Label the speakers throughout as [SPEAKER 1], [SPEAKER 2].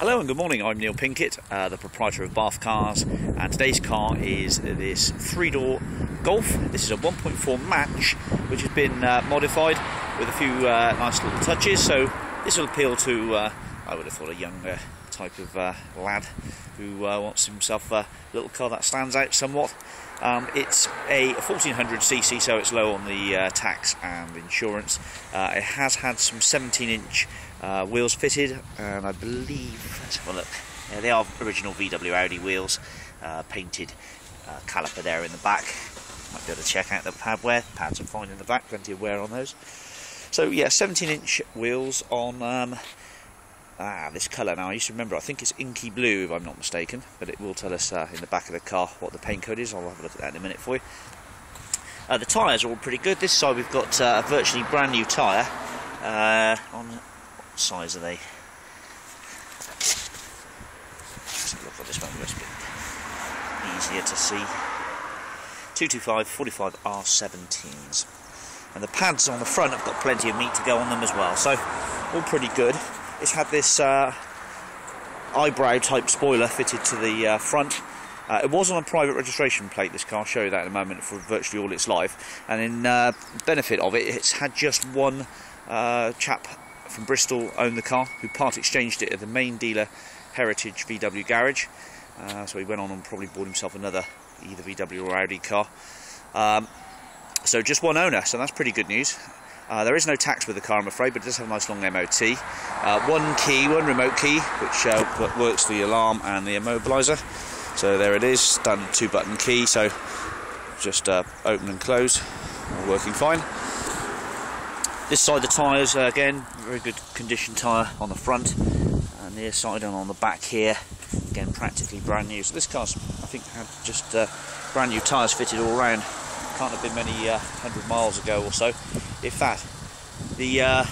[SPEAKER 1] Hello and good morning, I'm Neil Pinkett, uh, the proprietor of Bath Cars, and today's car is this three door Golf. This is a 1.4 match which has been uh, modified with a few uh, nice little touches, so this will appeal to, uh, I would have thought, a younger type of uh, lad who uh, wants himself a little car that stands out somewhat. Um, it's a 1400cc, so it's low on the uh, tax and insurance. Uh, it has had some 17 inch uh, wheels fitted, and I believe, let's have a look, yeah, they are original VW Audi wheels, uh, painted uh, caliper there in the back. Might be able to check out the pad wear. Pads are fine in the back, plenty of wear on those. So, yeah, 17 inch wheels on. Um, Ah, this colour now, I used to remember, I think it's inky blue if I'm not mistaken, but it will tell us uh, in the back of the car what the paint code is. I'll have a look at that in a minute for you. Uh, the tyres are all pretty good. This side we've got uh, a virtually brand new tyre. Uh, on what size are they? Let's have a look at this one, it's a bit easier to see. 225 45 R17s. And the pads on the front have got plenty of meat to go on them as well, so all pretty good. It's had this uh, eyebrow type spoiler fitted to the uh, front. Uh, it was on a private registration plate, this car, I'll show you that in a moment, for virtually all its life. And in uh, benefit of it, it's had just one uh, chap from Bristol own the car, who part exchanged it at the main dealer, Heritage VW Garage. Uh, so he went on and probably bought himself another, either VW or Audi car. Um, so just one owner, so that's pretty good news. Uh, there is no tax with the car, I'm afraid, but it does have a nice long MOT. Uh, one key, one remote key, which uh, works the alarm and the immobiliser. So there it is, standard two button key, so just uh, open and close, all working fine. This side, the tyres, uh, again, very good condition tyre on the front, and the side and on the back here, again, practically brand new. So this car's, I think, had just uh, brand new tyres fitted all round can't have been many uh, hundred miles ago or so, if that. The uh,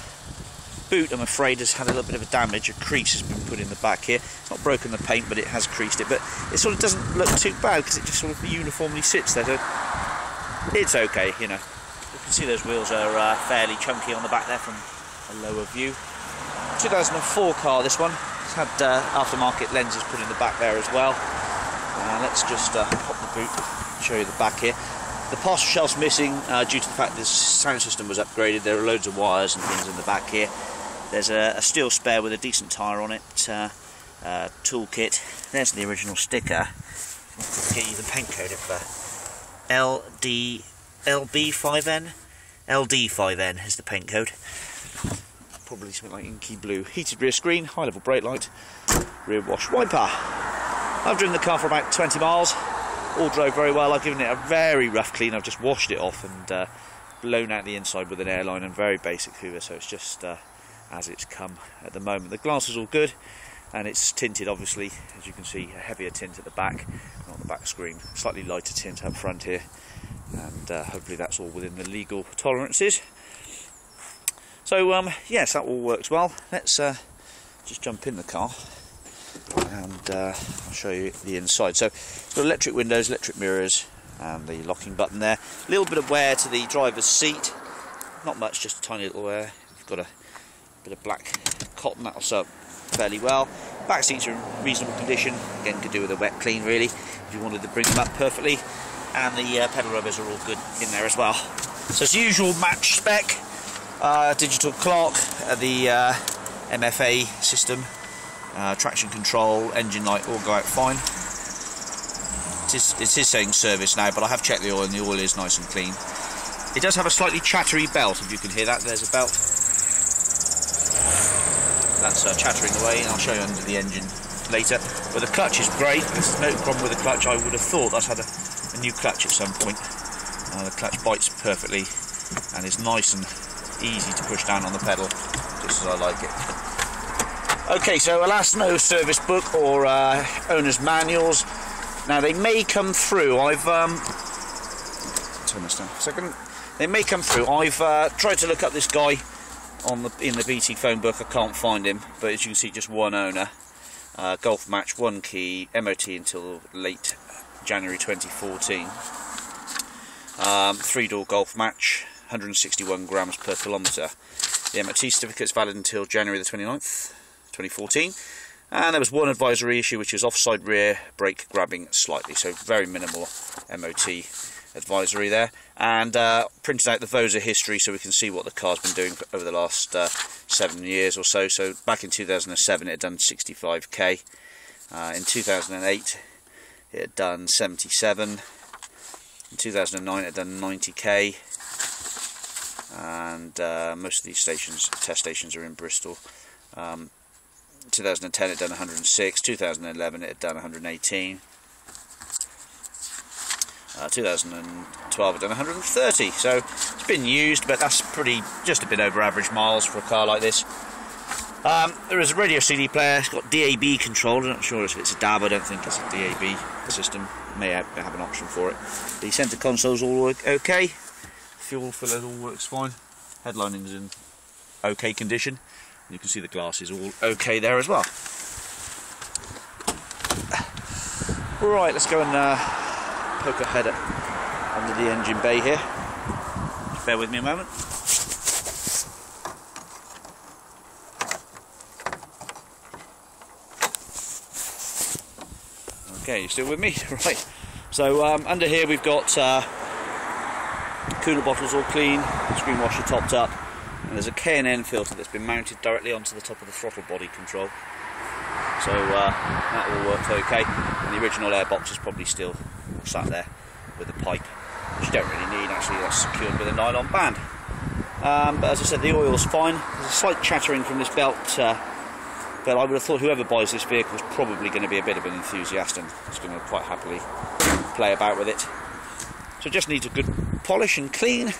[SPEAKER 1] boot, I'm afraid, has had a little bit of a damage. A crease has been put in the back here. It's not broken the paint, but it has creased it. But it sort of doesn't look too bad because it just sort of uniformly sits there. So it's okay, you know. You can see those wheels are uh, fairly chunky on the back there from a lower view. 2004 car, this one. It's had uh, aftermarket lenses put in the back there as well. Uh, let's just uh, pop the boot, show you the back here. The parcel shelf's missing uh, due to the fact the sound system was upgraded. There are loads of wires and things in the back here. There's a, a steel spare with a decent tyre on it, uh, uh, toolkit. There's the original sticker. I'll get you the paint code of uh, LD, LB5N. LD5N is the paint code. Probably something like inky blue. Heated rear screen, high level brake light, rear wash wiper. I've driven the car for about 20 miles all drove very well. I've given it a very rough clean. I've just washed it off and uh, blown out the inside with an airline and very basic hoover, so it's just uh, as it's come at the moment. The glass is all good and it's tinted obviously, as you can see, a heavier tint at the back, not the back screen, slightly lighter tint up front here, and uh, hopefully that's all within the legal tolerances. So um, yes, that all works well. Let's uh, just jump in the car and uh, I'll show you the inside. So it's got electric windows, electric mirrors, and the locking button there. A little bit of wear to the driver's seat, not much, just a tiny little wear. You've got a bit of black cotton that'll serve fairly well. Back seats are in reasonable condition. Again, could do with a wet clean really, if you wanted to bring them up perfectly. And the uh, pedal rubbers are all good in there as well. So as usual, match spec, uh, digital clock, uh, the uh, MFA system uh, traction control, engine light all go out fine. It is, it is saying service now, but I have checked the oil and the oil is nice and clean. It does have a slightly chattery belt, if you can hear that. There's a belt. That's uh, chattering away, and I'll show you under the engine later. But the clutch is great. There's no problem with the clutch. I would have thought that's had a, a new clutch at some point. Uh, the clutch bites perfectly and is nice and easy to push down on the pedal, just as I like it. Okay, so alas, no service book or uh, owner's manuals. Now they may come through. I've um, turn this down second. They may come through. I've uh, tried to look up this guy on the in the BT phone book. I can't find him, but as you can see, just one owner. Uh, golf match, one key, MOT until late January 2014. Um, three door golf match, 161 grams per kilometre. The MOT certificate is valid until January the 29th. 2014. And there was one advisory issue, which was offside rear brake grabbing slightly, so very minimal MOT advisory there. And uh, printed out the VOSA history so we can see what the car's been doing over the last uh, seven years or so. So back in 2007 it had done 65k. Uh, in 2008 it had done 77. In 2009 it had done 90k. And uh, most of these stations, test stations, are in Bristol. Um, 2010 it done 106, 2011 it had done 118, uh, 2012 it done 130. So it's been used, but that's pretty just a bit over average miles for a car like this. Um, there is a radio CD player. It's got DAB control. I'm not sure if it's a DAB. I don't think it's a DAB system. May have, have an option for it. The centre console's all work okay. Fuel filler all works fine. Headlining's in okay condition. You can see the glass is all okay there as well. Right, let's go and uh, poke a head under the engine bay here. Bear with me a moment. Okay, you still with me? right. So um, under here we've got uh, cooler bottles all clean, screen washer topped up, and there's a K&N filter that's been mounted directly onto the top of the throttle body control. So uh, that all worked okay. And the original airbox is probably still sat there with the pipe, which you don't really need actually, that's secured with a nylon band. Um, but as I said, the oil's fine. There's a slight chattering from this belt, uh, but I would have thought whoever buys this vehicle is probably going to be a bit of an enthusiast and is going to quite happily play about with it. So it just needs a good polish and clean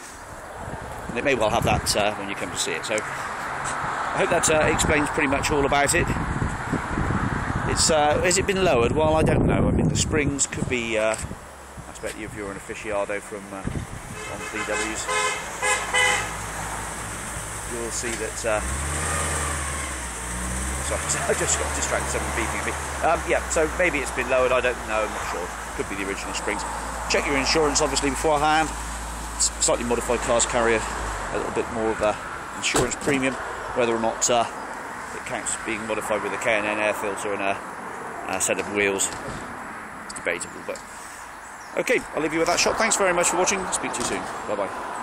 [SPEAKER 1] it may well have that uh, when you come to see it. So I hope that uh, explains pretty much all about it. It's uh, has it been lowered? Well, I don't know. I mean, the springs could be. Uh, I expect you if you're an aficionado from uh, on VWs, you'll see that. Uh, sorry, I just got distracted. Someone beeping at me. Um, yeah, so maybe it's been lowered. I don't know. I'm not sure. Could be the original springs. Check your insurance, obviously, beforehand slightly modified cars carry a, little bit more of a insurance premium. Whether or not uh, it counts being modified with a K&N air filter and a, a set of wheels, it's debatable. But okay, I'll leave you with that shot. Thanks very much for watching. Speak to you soon. Bye bye.